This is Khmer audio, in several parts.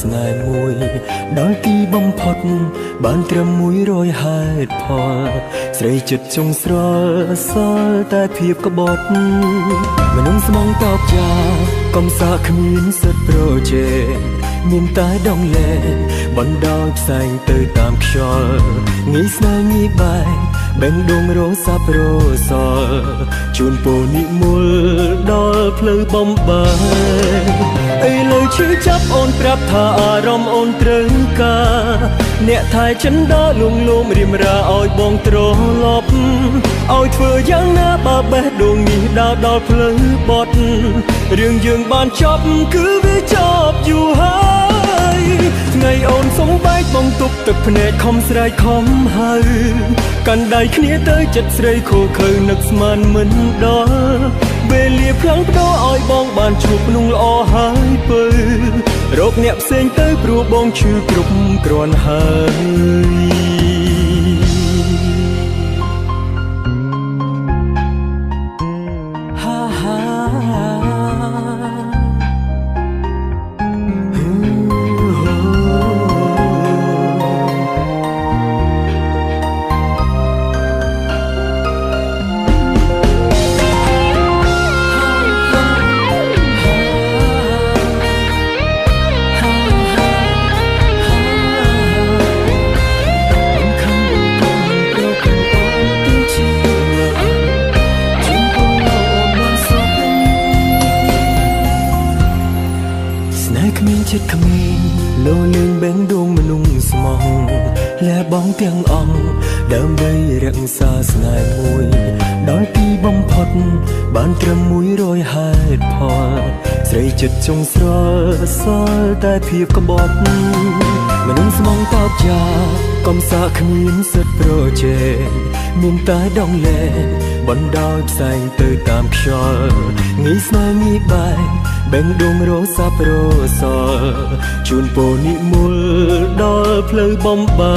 សាស្នេហ៍មួយដល់ទីបំផុត បានត្រឹម100ហេតុផល ស្រីចិត្តចុងស្រល់សល់តែភាពក្បត់មនុស្សស្មងតបចាកំសាគ្មានសិទ្ធប្រជែងមានតែដងលែងបណ្ដោយផ្សែងទៅតាមខ្យល់ងាយស្នេហ៍ងាយបែក បេងដួងរសាប់រសល់ជូនពូនិមលដល់ផ្លូវបំបែអីលើឈឺចាប់អូនប្រាប់ថាអារម្មណ៍អូនត្រូវការ អ្នកថែចិនដល់លងលោមរៀមរាឲ្យបងត្រឡប់ឲ្យធ្វើយ៉ាងណាបើបេះដូងនេះដល់ដល់ផ្លូវបត់រឿងយើងបានចប់គឺវាចប់យូរហើយ ថ្ងៃអូនសំបែកបងទប់ទឹកភ្នែកខំស្រែកខំហើកាន់ដៃគ្នាទៅចិត្តស្រីខូខើនឹកស្មានមិនដល់វេលាផ្លាំងផ្ដោឲ្យបងបានជួបក្នុងល្អហើយពើរោគអ្នកផ្សេងទៅព្រោះបងឈឺគ្រប់គ្រាន់ហើយ រឹម100ហេតុផល ស្រីចិត្តចុងស្រល់សល់តែភាពក្បត់មនុស្សស្មងតបចាកំសាគ្មានសិទ្ធប្រជែងមានតែដងលែងបណ្ដោយផ្សែងទៅតាមខ្យល់ងាយស្នេហ៍ងាយបែកបេងដួងរសាប់រសល់ជូនពូនិមលដល់ផ្លូវបំបែ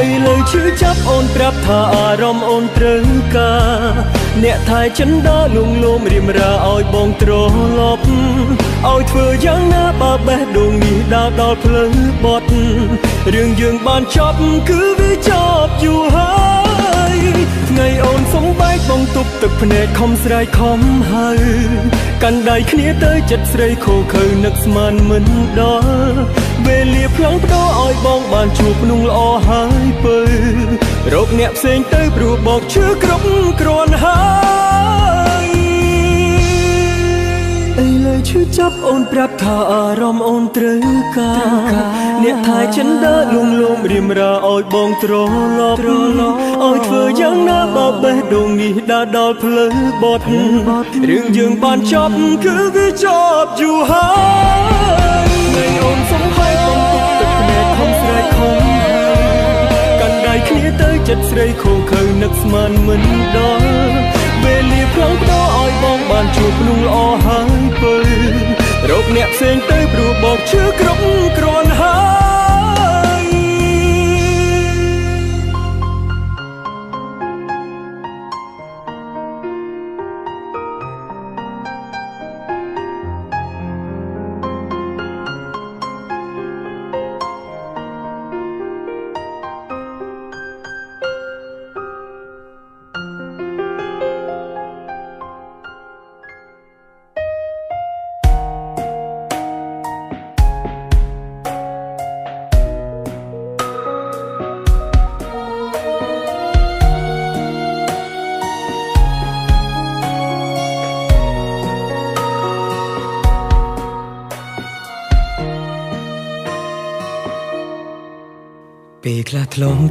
អីលើឈឺចាប់អូនប្រាប់ថាអារម្មណ៍អូនត្រូវការអ្នកថែចិនដល់លងលោមរៀមរាឲ្យបងត្រឡប់ឲ្យធ្វើយ៉ាងណាបើបេះដូងនេះដល់ដល់ផ្លូវបត់រឿងយើងបានចប់គឺវាចប់យូរហើយ ថ្ងៃអូនសំបែកបងទប់ទឹកភ្នែកខំស្រែកខំហើយកាន់ដៃគ្នាទៅចិត្តស្រីខូខើនឹកស្មានមិនដល់វេលាផ្លាំងផ្ដោឲ្យបងបានជួបក្នុងល្អហើយពើរោគអ្នកផ្សេងទៅព្រោះបោកឈឺគ្រប់គ្រាន់ហើយ ឈឺចាប់អូនប្រាប់ថាអារម្មណ៍អូនត្រូវការអ្នកថែចិនដើលងលោមរៀមរាឲ្យបងត្រឡប់ឲ្យធ្វើយ៉ាងណាបើបេះដូងនេះដើរដល់ផ្លូវបត់រឿងយើងបានចប់គឺវាចប់យូរហើយថ្ងៃអូនសំហើយបងទុកទឹកភ្នែកខំស្រែកខំហើយកាន់ដៃគ្នាទៅចិត្តស្រីខូខើនឹកស្មានមិនដល់ វេលាផ្លូវដោឲ្យបងបានជួបក្នុងល្អហើយពើរោគអ្នកផ្សេងទៅព្រោះបងឈឺគ្រប់គ្រាន់ហើយ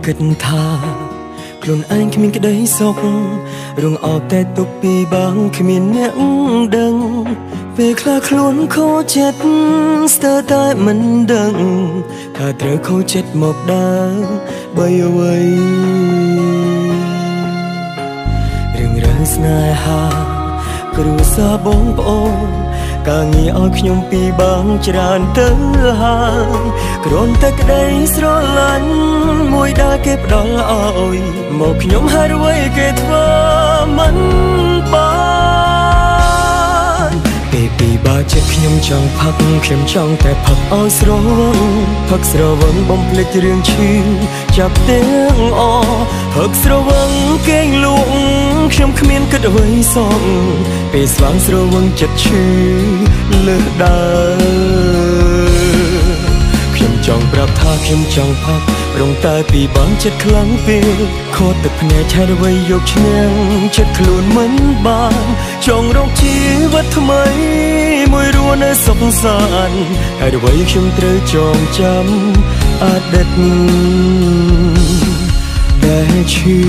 គិតថាខ្លួនឯងគ្មានក្តីសុខរងអបតែទុកពីបងគ្មានអ្នកដឹងពេលខ្លះខ្លួនខូចចិត្តស្ទើរតែមិនដឹងថាត្រូវខូចចិត្តមកដើរបីអ្វីរឿងរ៉ាវស្នេហាគ្រួសារបងប្អូនការងារឲ្យខ្ញុំពីបងច្រើនទៅហើយគ្រាន់តែក្តីស្រឡាញ់ មួយដែលគេផ្ដល់ឲ្យមកខ្ញុំហេតុអ្វីគេធ្វើមិនបានពេលពីបាចិត្តខ្ញុំចង់ផឹកខ្ញុំចង់តែផឹកឲ្យស្រវឹងផឹកស្រវឹងបំភ្លេចរឿងឈឺចាប់ទាំងអផឹកស្រវឹងគេងលក់ខ្ញុំគ្មានគិតអ្វីសោះពេលស្វាងស្រវឹងចិត្តឈឺលើដើខ្ញុំ ចង់ប្រាប់ថាខ្ញុំចង់ផឹករងតែពីបងចិត្តខ្លាំងពេកខត់ទឹកភ្នែកឆែកអ្វីយកឈ្នះចិត្តខ្លួនមិនបានចង់រកជីវិតថ្មី មួយរស់នៅសុខសាន្តហើយអ្វីខ្ញុំត្រូវចងចាំអតីតដែលឈឺ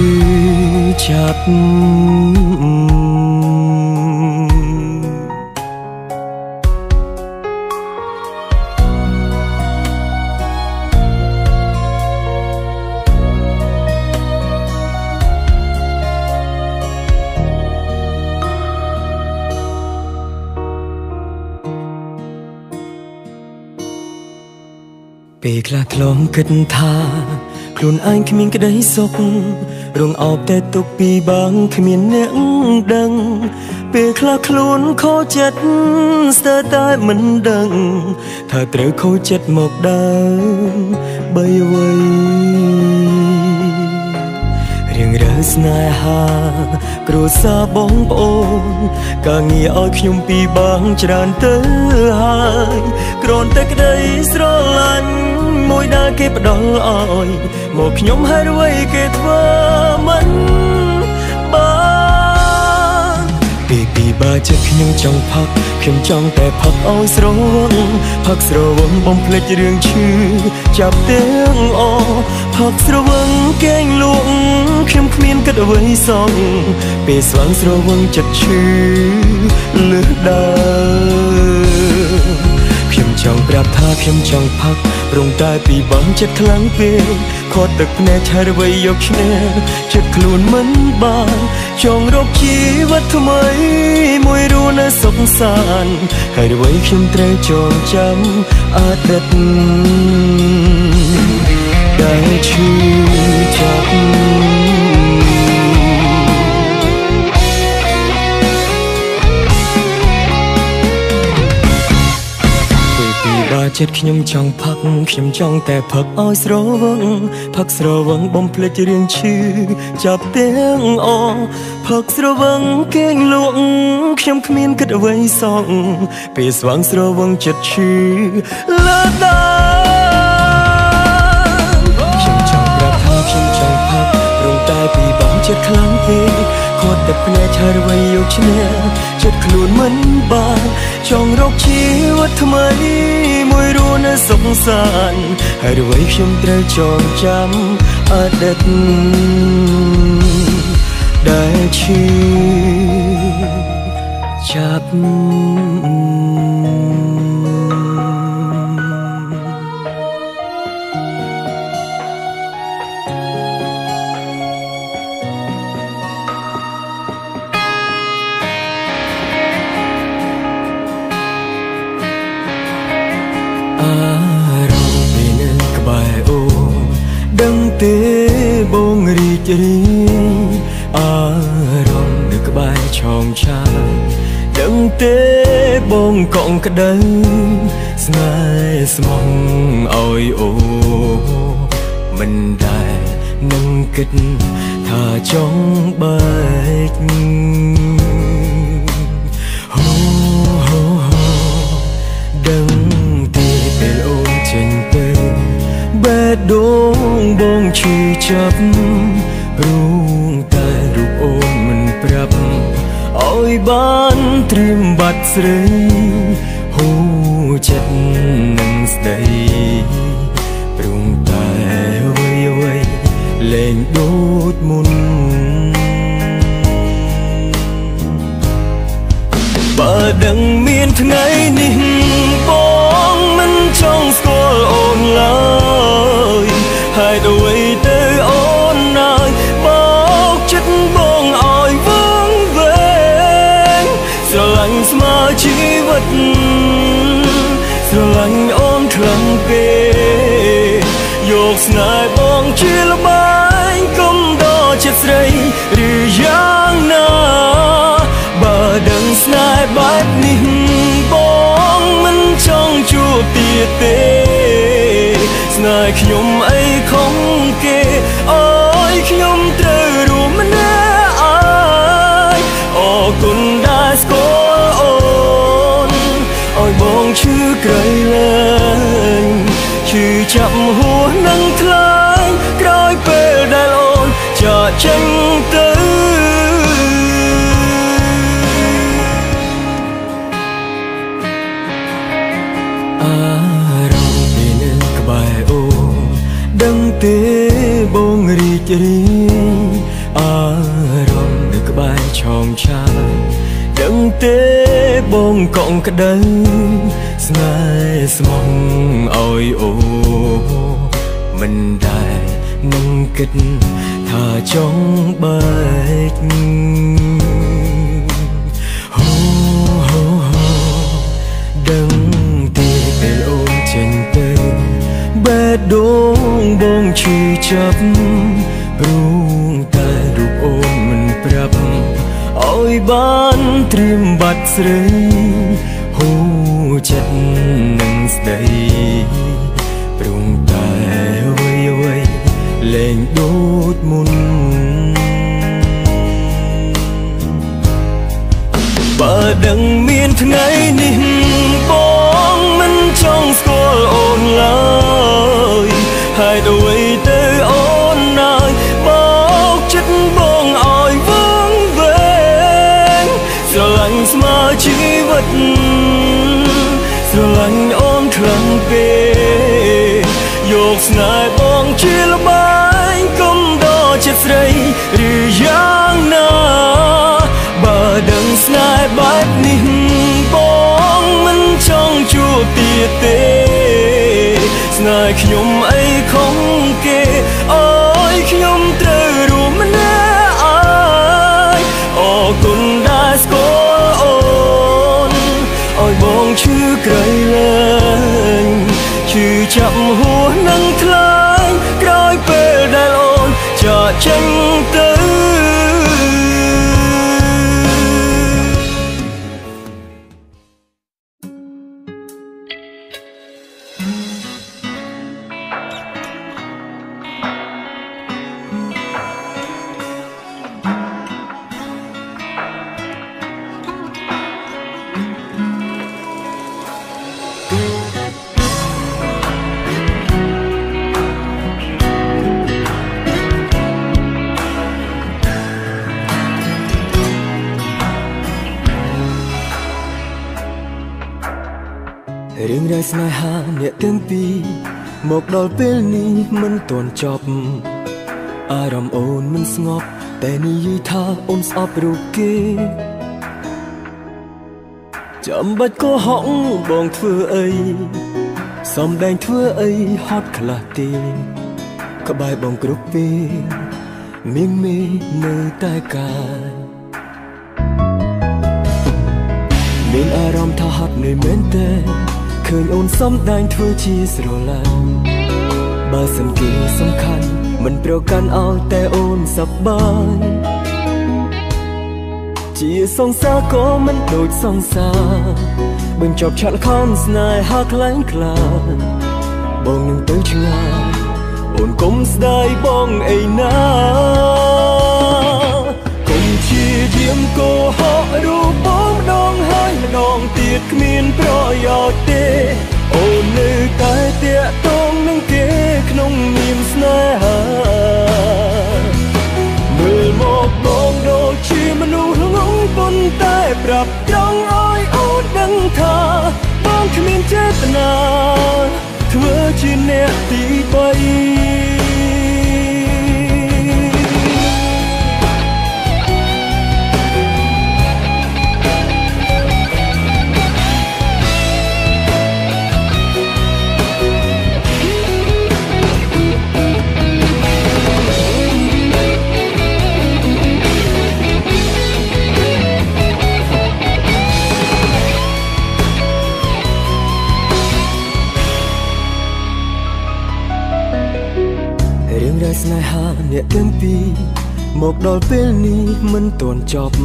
ចាប់ ពេលខ្លះខ្លងគិតថាខ្លួនឯងគ្មានក្តីសុខរងអោបតែទុកពីបងគ្មានអ្នកដឹង ពេលខ្លះខ្លួនខូចចិត្តស្ទើរតែមិនដឹងថាត្រូវខូចចិត្តមកដើមបីអ្វីរៀងរើស្នេហាគ្រួសារបងប្អូនក៏ងារឲ្យខ្ញុំពីបងច្រើនទៅហើយគ្រាន់តែក្តីស្រឡាញ់ មួយដែលគេផ្ដល់ឲ្យមកខ្ញុំហើយអ្វីគេធ្វើមិនបានពីពីបើចិត្តខ្ញុំចង់ផឹកខ្ញុំចង់តែផឹកឲ្យស្រវឹងផឹកស្រវឹងបំភ្លេចរឿងឈឺចាប់ទាំងអផឹកស្រវឹងកែងលក់ខ្ញុំគ្មានគិតអ្វីសងពេលស្វាងស្រវឹងចិត្តឈឺលើដើខ្ញុំ ចង់ប្រាប់ថាខ្ញុំចង់ផឹករងតែពីបងចិត្តខ្លាំងពេកខត់ទឹកភ្នែកឆារវៃយកឈ្នះចិត្តខ្លួនមិនបានចង់រកជីវិតថ្មី មួយរស់នៅសុខសាន្តហើយអ្វីខ្ញុំត្រូវចងចាំអតីតដែលឈឺចាប់ ចិត្តខ្ញុំចង់ផឹកខ្ញុំចង់តែផឹកឲ្យស្រវឹងផឹកស្រវឹងបំភ្លេចរឿងឈឺចាប់ទាំងអផឹកស្រវឹងគេងលក់ខ្ញុំគ្មានគិតអ្វីសងពេលស្វាងស្រវឹងចិត្តឈឺលើដាខ្ញុំចង់ប្រាប់ថាខ្ញុំចង់ផឹករងតែពីបងចិត្តខ្លាំងពេកគាត់តែភ្នែកឆើអ្វីយកឈ្នះចិត្តខ្លួនមិនបាន ចង់រកជីវិតថ្មី មួយរស់នៅសុខសាន្តហើយអ្វីខ្ញុំត្រូវចងចាំអតីតដែលឈឺចាប់ បងរីករាយអារម្មណ៍នៅក្បែរឆោមឆាយដឹងទេបងកងក្តៅស្នេហ៍ស្មងឲ្យអូមិនដែលនឹងគិតថាចង់បែកហូហូដឹងទេពេលអូនចេញទៅបេះដូងបងឈឺចាប់ បានត្រៀមបាត់ស្រីហូចិត្តនឹងស្ដីព្រមតែអ្វីអ្វីលែងដូចមុនបើដឹងមានថ្ងៃនេះបងមិនចង់ស្គាល់អូនឡើយហើយអ្វី ជីវិតស្រឡាញ់អូនខ្លាំងពេកយកស្នេហ៍បងជាល្បែងកុំដកចិត្តស្រីឬយ៉ាងណាបើដឹងស្នេហ៍បែបនេះបងមិនចង់ជួបទៀតទេស្នេហ៍ខ្ញុំអីខំគេអូ រនឹងថ្លៃក្រោយពេលដែលអូនចាក់ចេញទៅអារម្មណ៍ពីនៅក្បែរអូនដឹងទេបងរីករាយអារម្មណ៍នៅក្បែរឆោមឆាយដឹងទេបងកងក្ដៅស្នេហ៍ ស្មងឲ្យអូមិនដែរនឹងគិតថាចង់បែកហូហូហូដឹងទេពេលអូនចេញទៅបេះដូងបងឈឺចាប់ព្រោះតែរូបអូនមិនប្រាប់ឲ្យបានត្រៀមបាត់ស្រីហូចិត្តនឹងស្ដីព្រមតែអ្វីអ្វីលែងដូចមុនបើដឹងមានថ្ងៃនេះបងមិនចង់ស្គាល់អូនឡើយហើយអ្វីទៅ ខ្លាំងពេកយកស្នេហ៍បងជាលបាយគុំដល់ចិត្តស្រីឬយ៉ាងណាបើដឹងស្នេហ៍បែបនេះបងមិនចង់ជួបទៀតទេស្នេហ៍ខ្ញុំអីខុសគេអើយខ្ញុំត្រូវ ទាន់ចប់អារម្មណ៍អូនមិនស្ងប់តែនិយាយថាអូនស្អប់រូបគេចាំបាច់ក៏ហក់បងធ្វើអីសំដែងធ្វើអីហត់ខ្លះទេក្បែរបងគ្រប់ពេលមានមេនៅតែកាយមានអារម្មណ៍ថាហត់នឿយមែនទេឃើញអូនសំដែងធ្វើជាស្រឡាញ់ បើសិនគេសំខាន់មិនប្រកាន់ឲ្យតែអូនសប្បាយជាសង្សារក៏មិនដូចសង្សារបញ្ចប់ឆាត់ខំស្នេហាខ្លាំងខ្លាបងនឹងទៅឆ្ងាយអូនកុំស្ដាយបងអីណាកុំជាយាមកោហករូបបងម្ដងហើយម្ដងទៀតគ្មានប្រយោជន៍ទេអូននៅតែតាក់ទងនឹងគេ ក្នុងនាមស្នេហាមើលមកបងដូចជាមនុស្សល្ងងប៉ុន្តែប្រាប់ចង់ឲ្យអូនដឹងថាបងគ្មានចេតនាធ្វើជាអ្នកទី3 ទាំងពីរមកដល់ពេលនេះមិនទាន់ចប់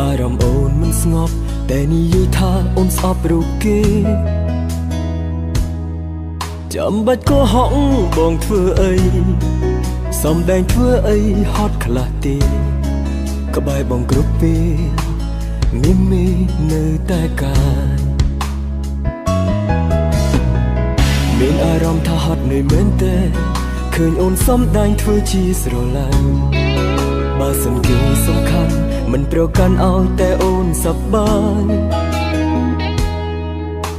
អារម្មណ៍អូនមិនស្ងប់តែនិយាយថាអូនស្អប់រូបគេចាំបាច់ក៏ហក់បងធ្វើអីសំដែងធ្វើអីហត់ខ្លះទេក្បែរបងគ្រប់ពេលមានមេនៅតែកាយមមានអារម្មណ៍ថាហត់នឿយមែនទេ ឃើញអូនសំដែងធ្វើជាស្រឡាញ់បើសិនគេសំខាន់មិនប្រកាន់ឲ្យតែអូនសប្បាយ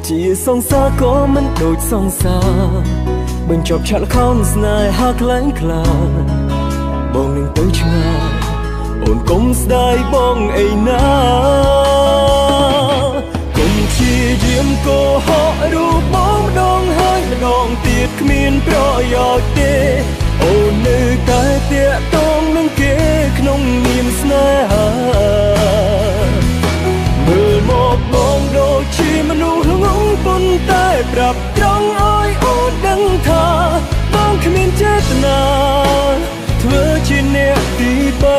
ជាសង្សារក៏មិនដូចសង្សារបញ្ចប់ឆាក់ខំស្នេហាខ្លាំងខ្លាបងនឹងទៅឆ្ងាយអូនកុំស្ដាយបងអីណាគុំជាយាមកោហករូបបងម្ដ ងហើយម្ដងទៀតគ្មានប្រយោជន៍ទេ អូននៅតែតាក់ទងនឹងគេក្នុងនាមស្នេហាមើលមកបងដូចជាមនុស្សល្ងងប៉ុន្តែប្រាប់ត្រង់ឲ្យអូនដឹងថាបងគ្មានចេតនាធ្វើជាអ្នកទី3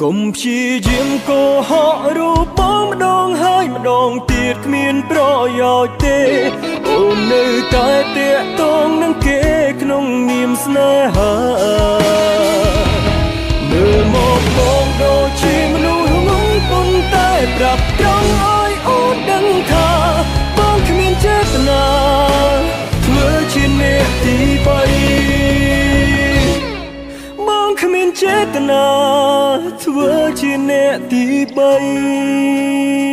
កុំព្យាយាមកោហករូបបងម្ដងហើយម្ដងទៀត គ្មានប្រយោជន៍ទេ អូននៅតែតាក់ទងនឹងគេក្នុងនាមស្នេហាមើលមកបងដូចជាមនុស្សងងប៉ុន្តែប្រាប់ត្រង់ឲ្យអូនដឹងថាបងគ្មានចេតនាធ្វើជាអ្នកទី3បងគ្មានចេតនាធ្វើជាអ្នកទី3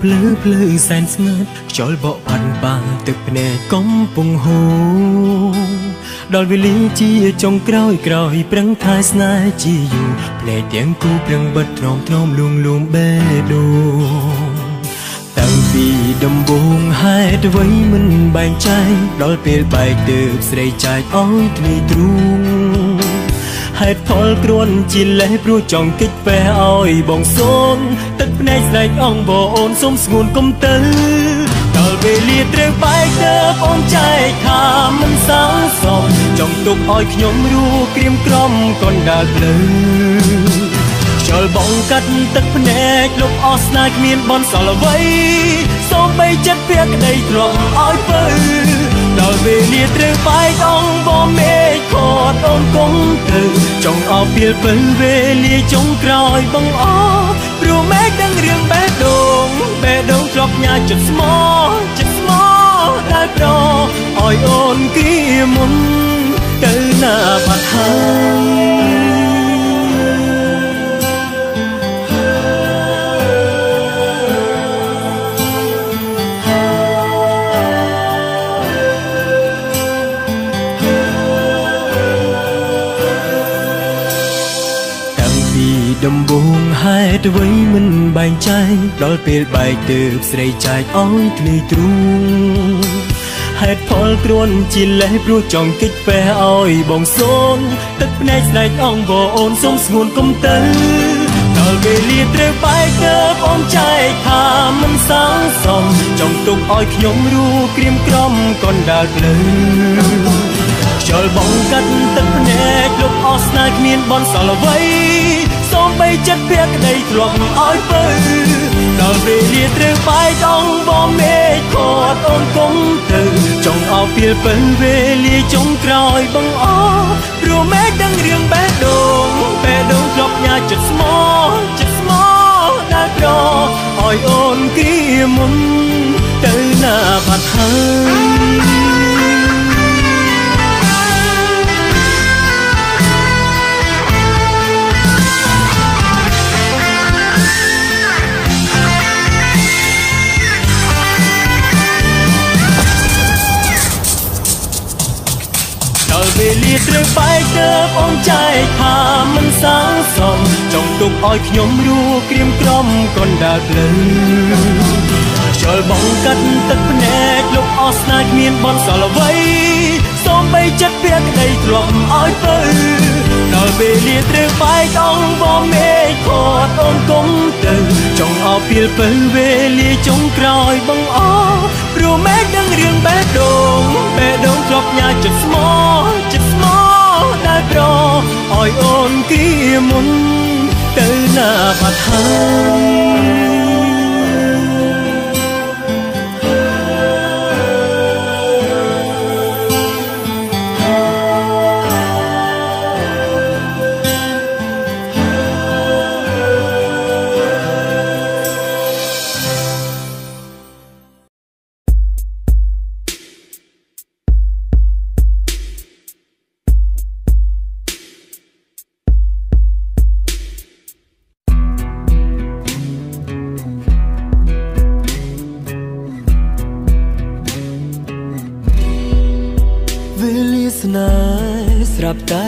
ភ្លឺភ្លឺសែនស្ងាត់ខ្យល់បក់ផាត់បាទឹកភ្នែកកំពុងហូរដល់វេលាជាចុងក្រោយក្រោយប្រឹងថែស្នេហ៍ជាយូរភ្នែកទាំងគូប្រឹងបិទទ្រាំទ្រាំលួងលួងបេះដូងតាំងពីដំបូងហេតុអ្វីមិនបែងចែកដល់ពេលបែកទើបស្រីចែកឲ្យទ្នីទ្រូង ហេតុផលគ្រួនជាលេះព្រោះចង់គិតពេះឲ្យបងសូនទឹកភ្នែកស្រែកអងបងអូនសុំស្ងួនគុំទៅដល់ពេលលាត្រូវបែកទៅអូនចែកថាមិនសងសមចង់ទុកឲ្យខ្ញុំរួក្រៀមក្រំកនដាល់ភ្លឺខ្យល់បងកាត់ទឹកភ្នែកលុបអស់ស្នេហ៍គ្មានបនសល់អ្វីសូមបីចិត្តភក្តីទ្រាំឲ្យពើ ដល់វេលាត្រូវបែកអងបងមេឃខតអូនគុំទៅចង់អោពីលពឹងវេលាចុងក្រោយបងអព្រោះមេឃដឹងរឿងបេះដូងបេះដូងធ្លាប់ញ៉ាចិត្តស្មោះចិត្តស្មោះតែប្រឲ្យអូនគៀមុនទៅណាបាត់ហើយ ងហេតុអ្វីមិនបែងចែកដល់ពេលបែកទើបស្រីចែកឲ្យធ្លាយទ្រូងហេតុផលគ្រួនជាលេះព្រោះចង់គិតពេះឲ្យបងសូនទឹកភ្នែកស្នេហ៍អងបងអូនសុំស្ងួនគុំទៅដល់ពេលលាត្រូវបែកទើបអូនចែកថាមិនសងសមចង់ទុកឲ្យខ្ញុំរួក្រៀមក្រំកនដាល់ភ្លឺខ្យល់បងកាត់ទឹកភ្នែកលុបអស់ស្នេហ៍គ្មានបនសល់អ្វី សូមបីចិត្តភក្តីទ្រាំឲ្យពើដល់ពេលលាត្រូវបាយចង់បងមេឃខតអូនគុំទៅចង់អោពីលពើវេលាចុងក្រោយបងអព្រោះមេឃដឹងរឿងបេះដូងបេះដូងធ្លាប់ញ៉ាចិត្តស្មោះចិត្តស្មោះដែលប្រឲ្យអូនគៀមុនទៅណាបាត់ហើយ កទៅអូនចែកថាមិនសងសមចង់ទុកឲ្យខ្ញុំរួក្រៀមក្រំកណ្ដាលភ្លឺខ្យល់បងកាត់ទឹកភ្នែកលុបអស់ស្នេហ៍គ្មានបនសល់អ្វីសសូមបីចិត្តពាក្យក្តីធ្លាប់ឲ្យទៅដល់ពេលលាត្រូវបែកអងបងមេឃខត់អូនគុំទៅចង់អោពីលទៅវេលាចុងក្រោយបងអព្រោះមេឃដឹងរឿងបេះដូងបេះដូងធ្លាប់ញ៉ាចិត្តស្មោចិត្ត ស្មោដែលប្រឲ្យអូនគៀមុនទៅណាបាត់ហើយ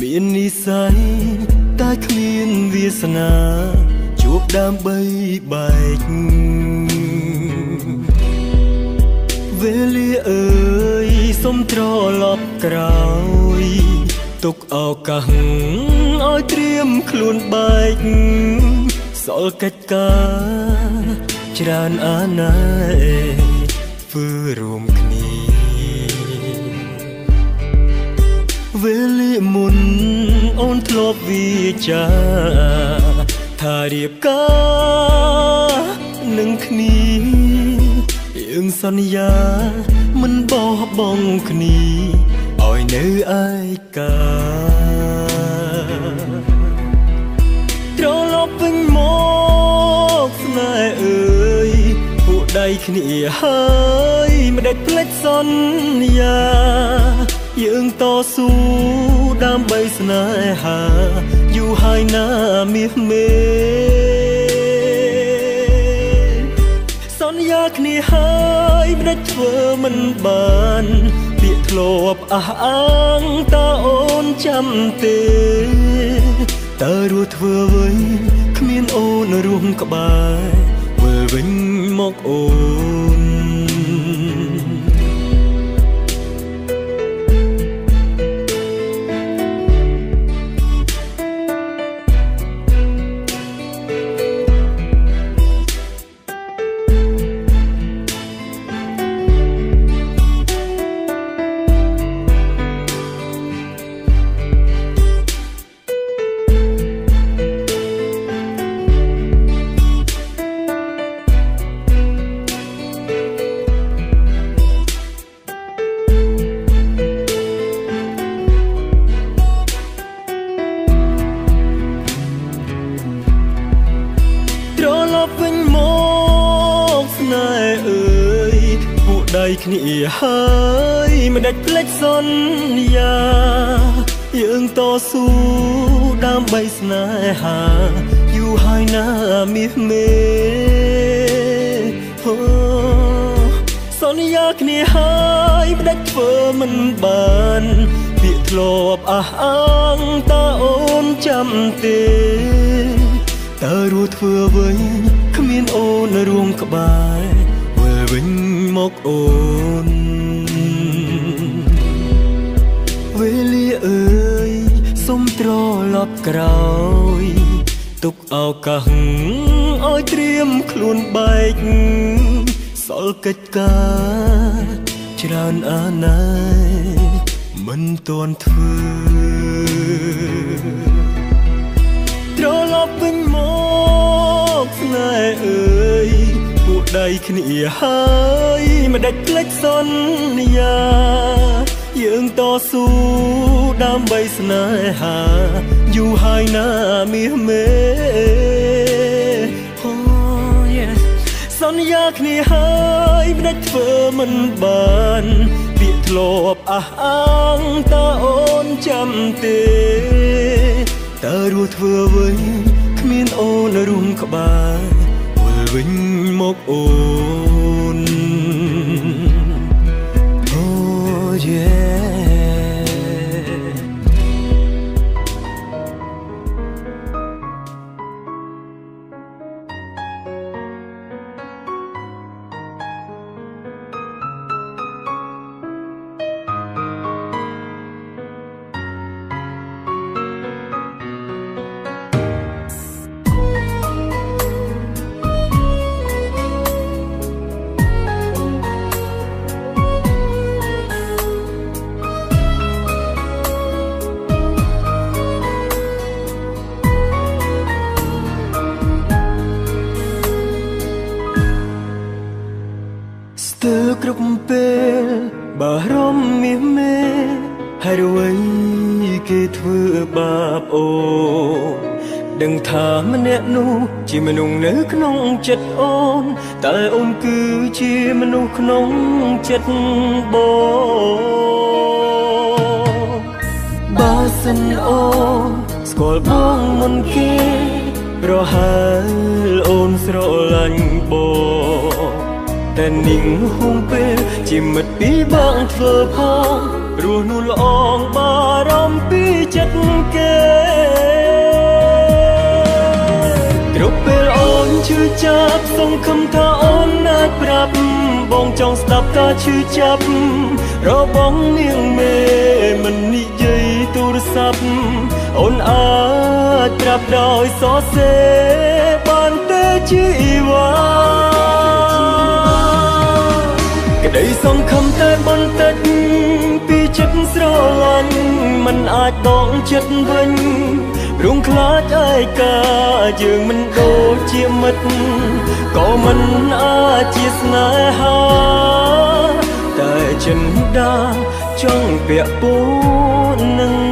មាននិស័យតែគ្មានវាសនាជួបដើម្បីបែកវេលាអើយសុំត្រឡប់ក្រោយទុកឱកាសឲ្យត្រៀមខ្លួនបែកសល់កិច្ចការច្រើនអាណែធ្វើរួមគ្នាវេលា មុនអូនធ្លាប់វាចាថារៀបការនឹងគ្នាយើងសន្យាមិនបោះបង់គ្នាឲ្យនៅឯកាត្រឡប់វិញមកស្នេហ៍អើយដៃគ្នាហើយមិនដេចភ្លេចសន្យា យើងតស៊ូដើម្បីស្នេហាយូរហើយណាមាសមេសន្យាគ្នាហើយមិនដេចធ្វើមិនបានពាក្យធ្លាប់អះអាងតើអូនចាំទេតើរស់ធ្វើវិញគ្មានអូនរួមក្បែរវិញមកអូន គ្នាហើយមិនដេចភ្លេចសន្យាយើងតស៊ូដើម្បីស្នេហាយូរហើយណាមាសមេអូសន្យាគ្នាហើយមិនដេចធ្វើមិនបានពាក្យធ្លាប់អះអាងតើអូនចាំទេតើរួធ្វើវិញគ្មានអូនរួមក្បែរវិលវិញ មកអូនវេលាអើយសុំត្រឡប់ក្រោយ ទុកឱកាសឲ្យត្រៀមខ្លួនបែកសល់កិច្ចការច្រើនអាណែមិនទាន់ធ្វើត្រឡប់វិញមកស្នេហ៍អើយពួក ដៃគ្នាហើយមិនដេចភ្លេចសន្យា យើងតស៊ូដើម្បីស្នេហាយូរហើយណាមាសមេអូយសន្យាគ្នាហើយមិនដេចធ្វើមិនបានពាក្យធ្លាប់អះអាងតើអូនចាំទេតតើរស់ធ្វើអ្វីគ្មានអូនរួមក្បែរ វិលវិ ស្ទើរគ្រប់ពេលបារម្ភមាសមេហើយអ្វីគេធ្វើបាបអូដឹងថាម្នាក់នោះជាមនុស្សនៅក្នុងចិត្តអូនតែអូនគឺជាមនុស្សក្នុងចិត្តបងបើសិនអូនស្គាល់បងមុនគេប្រហែលអូនស្រឡាញ់បង តែនាងហុំពេលជាមិត្តពីបងធ្វើផងរស់នោះល្អងបារម្ភពីចិត្តគេគ្រប់ពេលអូនឈឺចាប់សង្ឃឹមថាអូនអាចប្រាប់បងចង់ស្ដាប់ការឈឺចាប់របងនាងមេមិននិយាយទូរស័ព្ទអូនអាចប្រាប់ដោយសរសេរបានទេជីវ៉ាក្តី សង្ឃឹមតែបន្តិចពីចិត្តស្រឡាញ់មិនអាចដកចិត្តវិញរួងខ្លាចឯកាយើងមិនដូចជាមិត្តក៏មិនអាចជាស្នេហាតែចិនដាចង់ពាក់ពោនឹង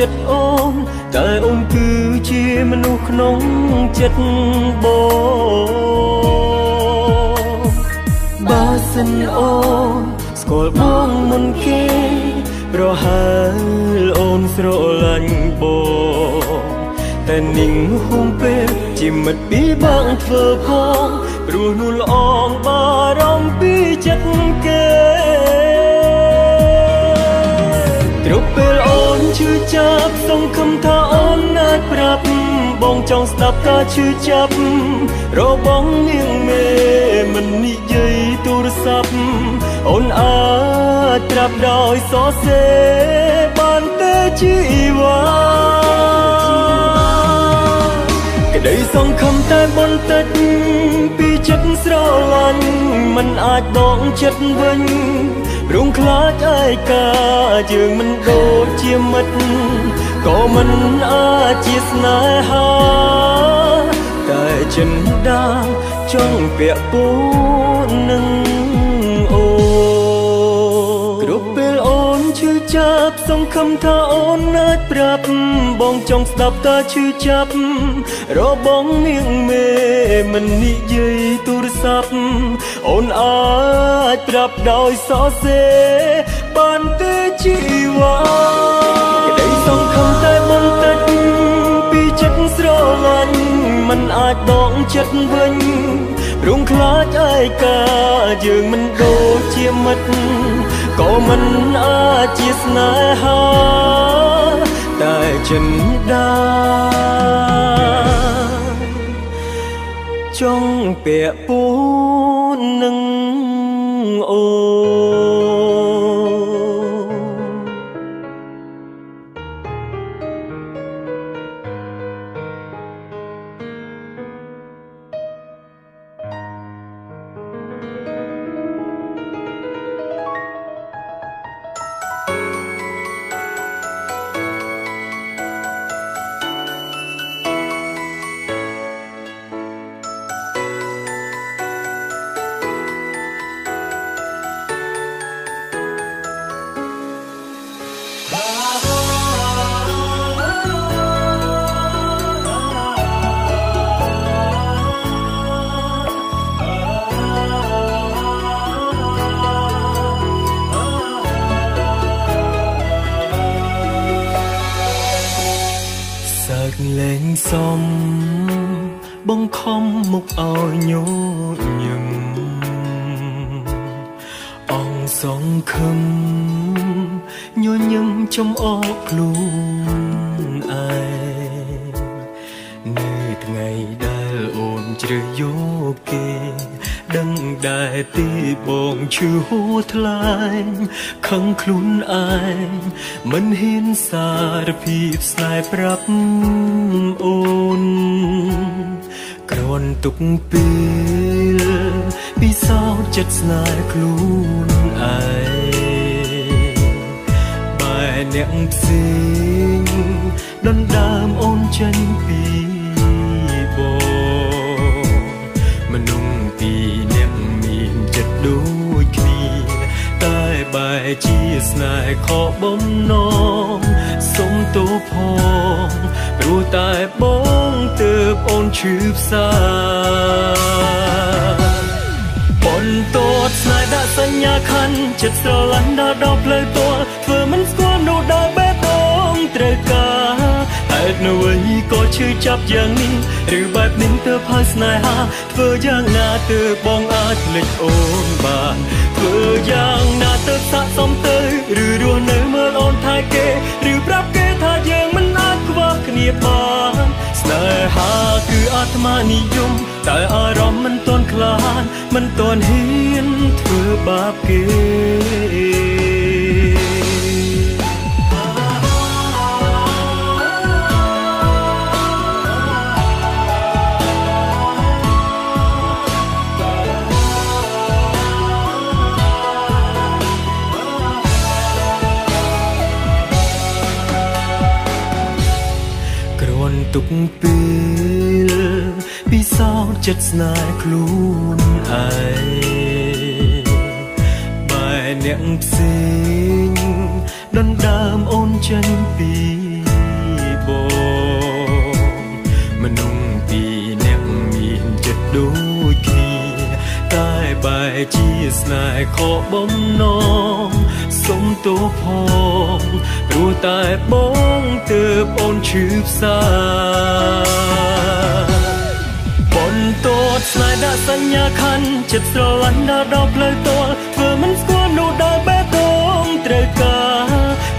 ចិត្តអូនតែអូនគឺជាមនុស្សក្នុងចិត្តបងបើសិនអូនស្គាល់បងមុនគេប្រហែលអូនស្រឡាញ់បងតែនាងហុំពេលជាមិត្តពីបងធ្វើផងព្រោះនោះល្អងបារម្ភពីចិត្តគេ ចាប់សង្ឃឹមថាអូនអាចប្រាប់បងចង់ស្ដាប់ការឈឺចាប់របងនាងមេមិននិយាយទូរស័ព្ទអូនអាចប្រាប់ដោយសរសេរបានទេជីវ៉ាក្តីសង្ឃឹមតែបន្តិចពីចិត្តស្រឡាញ់មិនអាចដកចិត្តវិញ រួងខ្លាចឯកាយើងមិនដូចជាមិត្តក៏មិនអាចជាស្នេហាតែចិនដាចង់ពាក់ពោនឹងអូគ្រប់ពេលអូនឈឺចាប់សង្ឃឹមថាអូនអាចប្រាប់បងចង់ស្ដាប់ការឈឺចាប់របងនាងមេមិននិយាយទូរស័ព្ទ អូនអាចប្រាប់ដោយសរសេរបានទេជីវ៉ាក្តីសង្ឃឹមតែបន្តិចពីចិត្តស្រឡាញ់មិនអាចដកចិត្តវិញរួងខ្លាចឯកាយើងមិនដូចជាមិត្តក៏មិនអាចជាស្នេហាតែចិនដាចង់ពាក់ពូ ននឹងអូ ខំមុខឲ្យញញឹមអងសងខឹមញញឹមចំអកខ្លួនឯងនៅថ្ងៃដែលអូនជ្រើសយកគេ ដឹងដែរទីបងឈឺហួថ្លែងខឹងខ្លួនឯងមិនហ៊ានសារភាពស្នេហ៍ប្រាប់អូនក្រ នទុកពេលពីសោកចិត្តស្នេហ៍ខ្លួនឯងបែអ្នកផ្សេងដណ្ដើមអូនចេញពីជាស្នេហ៍ខកបំណងសុំទោផង ព្រោះតែបងទើបអូនឈឺផ្សាបន្តតស្នេហ៍ដាក់សញ្ញាខណ្ឌចិត្តស្រឡាញ់ដល់ដល់ផ្លូវតលធ្វើមិនស្គាល់នោះដល់បេះដូងត្រូវការហេតុនៅវិញក៏ឈឺចាប់យ៉ាងនេះឬបែបនេះទៅហើយស្នេហាធ្វើយ៉ាងណាទៅបងអាចភ្លេចអូនបានធ្វើយ៉ាងណាទៅស័កសមទៅឬរស់នៅមើលអូនថែគេឬប្រាប់គេថាយើងមិនអាចខ្វះ គ្នាបានស្នេហាគឺអាត្មានិយមតែអារម្មណ៍មិនទាន់ខ្លាចមិនទាន់ហ៊ានធ្វើបាបគេ ពេលពិសោធន៍ចិត្តស្នេហ៍ខ្លួនឯងបែអ្នកផ្សេងដណ្ដើមអូនចេញពីបងមនុស្សពីអ្នកមានចិត្តដូចគ្នាតែបែជាស្នេហ៍ខកបំណងសុំទោសផង ព្រោះតែបងទើបអូនឈឺផ្សាបន្តតស្នេហ៍ដាក់សញ្ញាខណ្ឌចិត្តស្រឡាញ់ដល់ដល់ផ្លូវតលធ្វើមិនស្គាល់នោះដល់បេះដូងត្រូវការ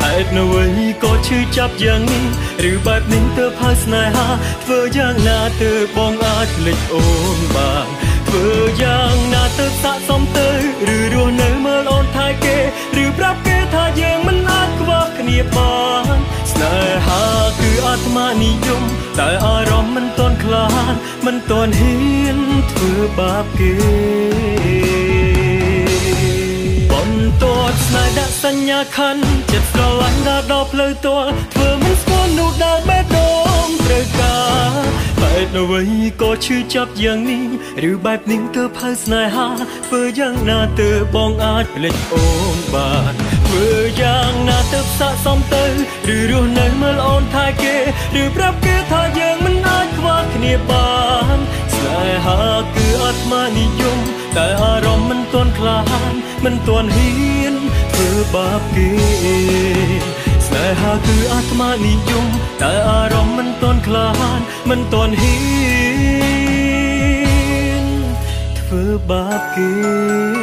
ហេតុនៅវិញក៏ឈឺចាប់យ៉ាងនេះឬបែបនេះទៅហើយស្នេហាធ្វើយ៉ាងណាទៅបងអាចភ្លេចអូនបានធ្វើយ៉ាងណាទៅស័កសមទៅ ឬរស់នៅមើលអូនថែគេ ឬប្រាប់គេថាយើងមិនអាចខ្វះ គ្នាបានស្នេហាគឺអាត្មានិយមតែអារម្មណ៍មិនទាន់ខ្លាចមិនទាន់ហ៊ានធ្វើបាបគេបន្តស្នេហ៍ដាក់សញ្ញាខណ្ឌចិត្តស្រឡាញ់ដល់ផ្លូវតលធ្វើមិនស្គាល់នោះដែលបេះដូងត្រូវការ បែបអ្វីក៏ឈឺចាប់យ៉ាងនេះឬបែបនេះទៅផៅស្នេហាធ្វើយ៉ាងណាទៅបងអាចភ្លេចអូនបានធ្វើយ៉ាងណាទៅផ្ស័កសមទៅឬរស់នៅមើលអូនថែគេឬប្រាប់គេថាយើងមិនអាចខ្វះគ្នាបានស្នេហាគឺអាត្មានិយមតែអារម្មណ៍មិនទាន់ខ្លាចមិនទាន់ហ៊ានធ្វើបាបគេ ស្នេហាគឺអាត្មានិយមតែអារម្មណ៍មិនទាន់ខ្លាចមិនទាន់ហ៊ានធ្វើបាបគេ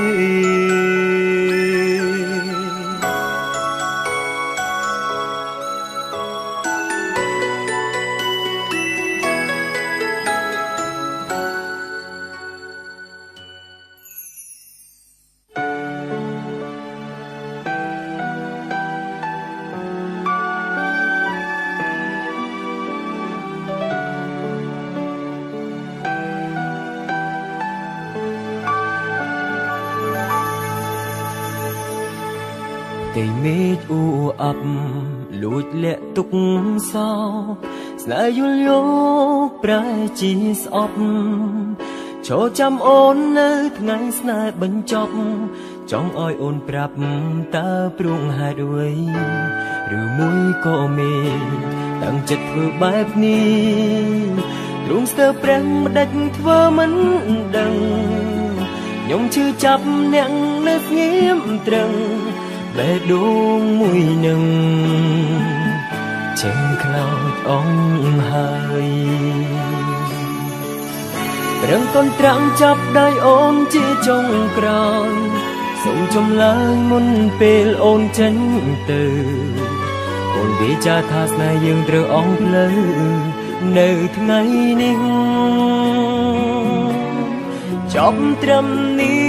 ប់លួចលាក់ទុកសោស្នេហ៍យល់យកប្រែជាស្អប់ចូលចាំអូននៅថ្ងៃស្នេហ៍បញ្ចប់ចង់ឲ្យអូនប្រាប់តើព្រួងហេតុអ្វីឬមួយក៏មេតាំងចិត្តធ្វើបែបនេះទ្រង់ស្ទើរព្រះម្ដេចធ្វើមិនដឹងខ្ញុំជឿចាប់អ្នកនៅស្ងៀមត្រឹង បេះដូងមួយនឹងចេញខ្លោចអងហើយរឹងកូនត្រាំងចាប់ដៃអូនជាចុងក្រោយសូមចំលើងមុនពេលអូនចេញទៅអូនវាចាថាស្នេហ៍យើងត្រូវអងផ្លូវនៅថ្ងៃនេះចប់ត្រឹមនេះ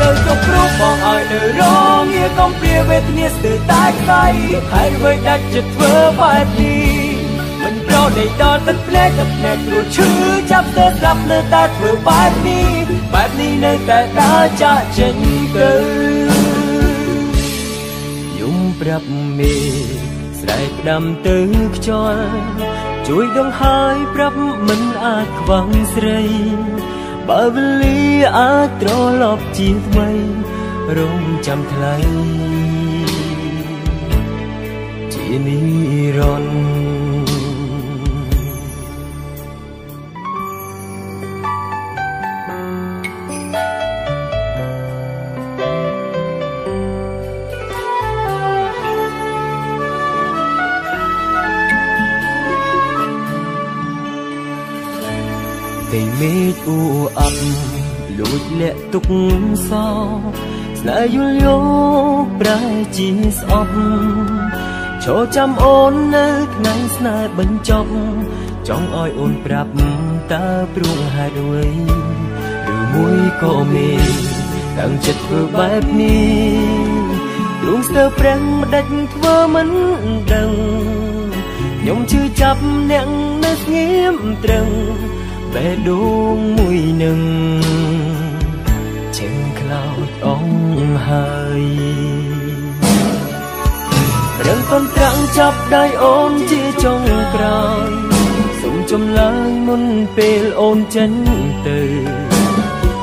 ទៅចុះព្រោះបងឲ្យនៅរងងារកំព្រាវេទនាស្ទើរតែខ្សែហើយអ្វីដាច់ចិត្តធ្វើបែបនេះមិនប្រដេកដល់ទឹកភ្នែកទឹកភ្នែកព្រោះឈឺចាប់ទៅស្ដាប់នៅតែធ្វើបែបនេះបែបនេះនៅតែដើរចាក់ចេញទៅយំប្រាប់មេស្រែកដាំទៅខ្យល់ជួយដងហើយប្រាប់មិនអាចខ្វងស្រី បើវេលាអាចត្រឡប់ជាថ្មីរងចាំថ្លៃជានិរន្តតែ មេឃអ៊ូអាប់លួចលាក់ទុកសោស្នេហ៍យល់យកប្រែជាស្អប់ចូលចាំអូននៅថ្ងៃស្នេហ៍បញ្ចប់ចង់ឲ្យអូនប្រាប់តើព្រួងហេតុអ្វីឬមួយក៏មេតាំងចិត្តធ្វើបែបនេះទ្រង់ស្ទើរព្រះម្ដេចធ្វើមិនដឹងខ្ញុំជឿចាប់អ្នកនៅស្ងៀមត្រឹង បេះដូងមួយនឹងចេញខ្លោចអងហើយរឹងកូនត្រាំងចាប់ដៃអូនជាចុងក្រោយសូមចំលើយមុនពេលអូនចេញទៅ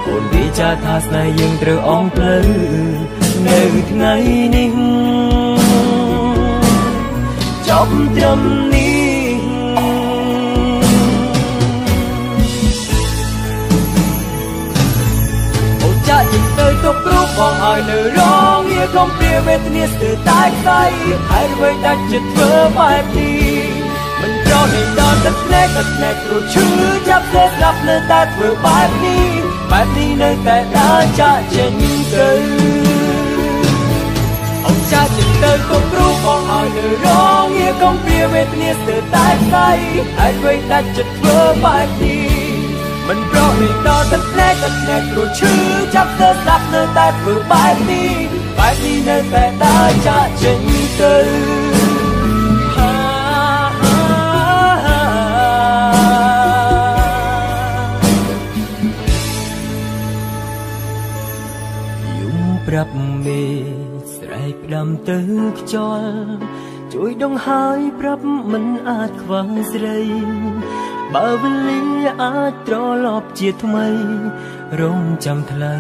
អូនវាចាថាស្នេហ៍យើងត្រូវអងផ្លូវនៅថ្ងៃនេះចប់ត្រឹមនេះ ទុកគ្រូបងឲ្យនៅរងងារកំព្រាវេទនាស្ទើរតែខ្សែហើយអ្វីដាច់ចិត្តធ្វើបែបនេះមិនប្រនេះដល់ទឹកភ្នែកទឹកភ្នែកព្រោះឈឺចាប់ទេស្ដាប់នៅតែធ្វើបែបនេះបែបនេះនៅតែដើរចាក់ចេញទៅអង្ចាចិត្តទៅទុកគ្រូបងឲ្យនៅរងងារកំព្រាវេទនាស្ទើរតែខ្សែហើយអ្វីដាច់ចិត្តធ្វើបែបនេះ មិនប្រនេះដល់ទឹកភ្នែកទឹកភ្នែកព្រោះឈឺចាប់ទៅស្ដាប់នៅតែធ្វើបែបនេះបែបនេះនៅតែដើរចាក់ចេញទៅប្រាប់មេស្រែកផ្ដាំទៅខ្យល់ជួយដងហើយប្រាប់មិនអាចខ្វះស្រី បើវេលាអាចត្រឡប់ជាថ្មីរងចាំថ្លៃ